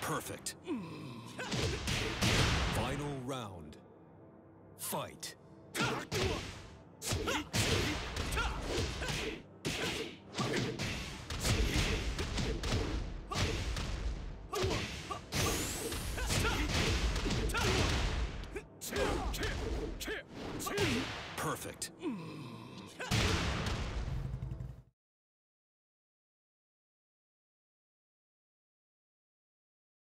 Perfect. Final round. Fight. Perfect. Hmm.